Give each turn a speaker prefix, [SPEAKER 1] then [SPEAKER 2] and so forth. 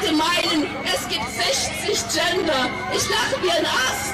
[SPEAKER 1] Leute meinen, es gibt 60 Gender. Ich lache wie ein Ast.